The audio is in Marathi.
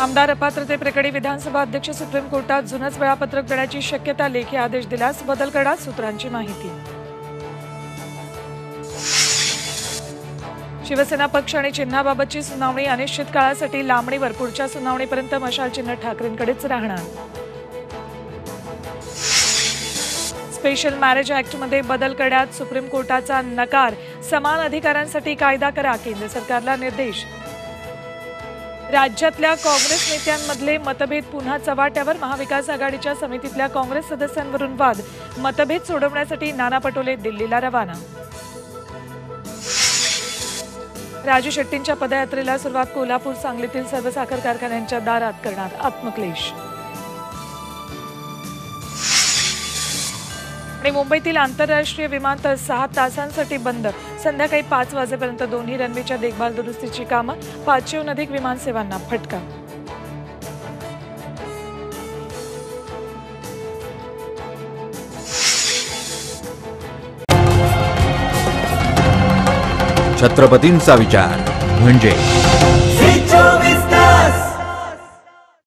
आमदार अपात्रतेप्रकरणी विधानसभा अध्यक्ष सुप्रीम कोर्टात जुनंच वेळापत्रक देण्याची शक्यता लेखी आदेश दिल्यास बदल करणार सूत्रांची माहिती. शिवसेना पक्ष आणि चिन्हाबाबतची सुनावणी अनिश्चित काळासाठी लांबणीवर पुढच्या सुनावणीपर्यंत मशाल चिन्ह ठाकरेंकडेच राहणार. स्पेशल मॅरेज ऍक्टमध्ये बदल करण्यात सुप्रीम कोर्टाचा नकार. समान अधिकारांसाठी कायदा करा केंद्र सरकारला निर्देश. राज्यातल्या काँग्रेस नेत्यांमधले मतभेद पुन्हा चव्हाट्यावर महाविकास आघाडीच्या समितीतल्या काँग्रेस सदस्यांवरून वाद. मतभेद सोडवण्यासाठी नाना पटोले दिल्लीला रवाना. राजू शेट्टींच्या पदयात्रेला सुरुवात कोल्हापूर सांगलीतील सर्व साखर कारखान्यांच्या दारात करणार आत्मक्लेश. आणि मुंबईतील आंतरराष्ट्रीय विमानतळ सहा तासांसाठी बंद. संध्याकाळी पाच वाजेपर्यंत दोन्ही रनवेच्या देखभाल दुरुस्तीची कामं पाचशेहून अधिक विमानसेवांना फटका. छत्रपतींचा विचार म्हणजे